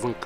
зынк